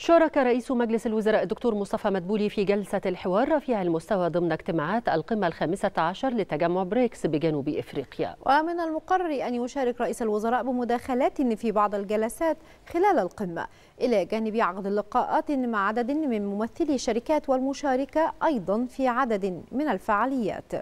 شارك رئيس مجلس الوزراء الدكتور مصطفى مدبولي في جلسة الحوار رفيع المستوى ضمن اجتماعات القمة الخامسة عشر لتجمع بريكس بجنوب إفريقيا. ومن المقرر أن يشارك رئيس الوزراء بمداخلات في بعض الجلسات خلال القمة إلى جانب عقد لقاءات مع عدد من ممثلي الشركات والمشاركة أيضا في عدد من الفعاليات.